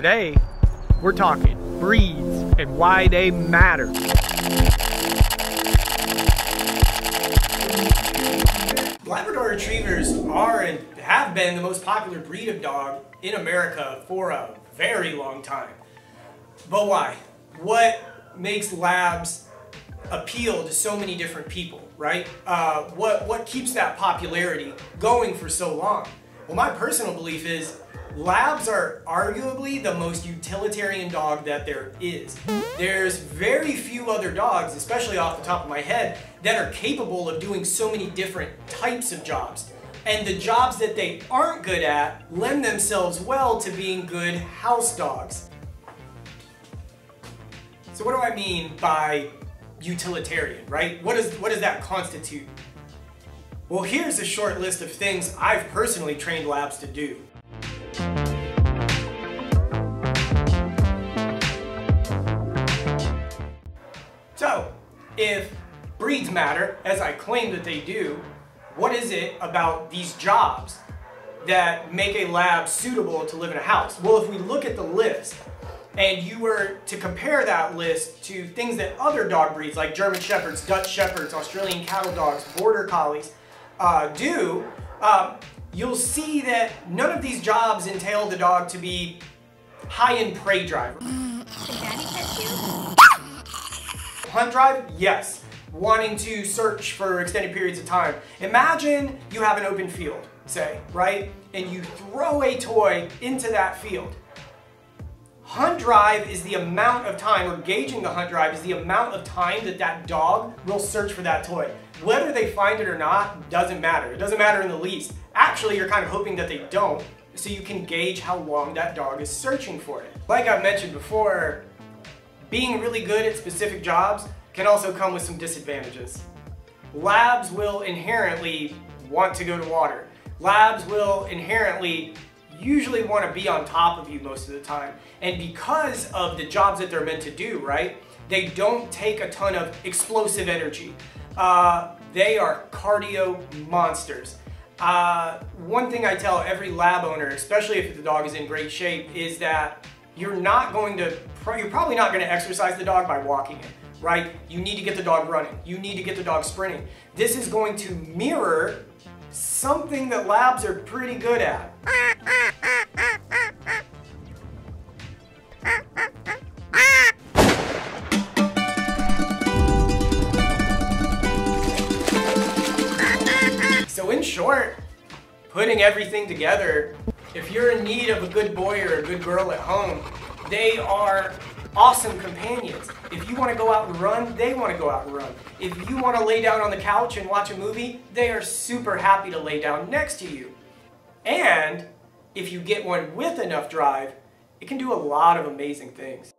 Today, we're talking breeds and why they matter. Labrador Retrievers are and have been the most popular breed of dog in America for a very long time. But why? What makes Labs appeal to so many different people, right? Uh, what, what keeps that popularity going for so long? Well, my personal belief is Labs are arguably the most utilitarian dog that there is. There's very few other dogs, especially off the top of my head, that are capable of doing so many different types of jobs. And the jobs that they aren't good at lend themselves well to being good house dogs. So what do I mean by utilitarian, right? What, is, what does that constitute? Well, here's a short list of things I've personally trained labs to do. If breeds matter, as I claim that they do, what is it about these jobs that make a lab suitable to live in a house? Well, if we look at the list, and you were to compare that list to things that other dog breeds like German Shepherds, Dutch Shepherds, Australian Cattle Dogs, Border Collies uh, do, um, you'll see that none of these jobs entail the dog to be high-end prey driver. Hunt drive? Yes. Wanting to search for extended periods of time. Imagine you have an open field, say, right? And you throw a toy into that field. Hunt drive is the amount of time, or gauging the hunt drive is the amount of time that that dog will search for that toy. Whether they find it or not doesn't matter. It doesn't matter in the least. Actually, you're kind of hoping that they don't, so you can gauge how long that dog is searching for it. Like I've mentioned before, being really good at specific jobs can also come with some disadvantages. Labs will inherently want to go to water. Labs will inherently usually want to be on top of you most of the time. And because of the jobs that they're meant to do, right, they don't take a ton of explosive energy. Uh, they are cardio monsters. Uh, one thing I tell every lab owner, especially if the dog is in great shape, is that you're not going to, you're probably not going to exercise the dog by walking it, right? You need to get the dog running. You need to get the dog sprinting. This is going to mirror something that labs are pretty good at. So in short, putting everything together, if you're in need of a good boy or a good girl at home, they are awesome companions. If you want to go out and run, they want to go out and run. If you want to lay down on the couch and watch a movie, they are super happy to lay down next to you. And if you get one with enough drive, it can do a lot of amazing things.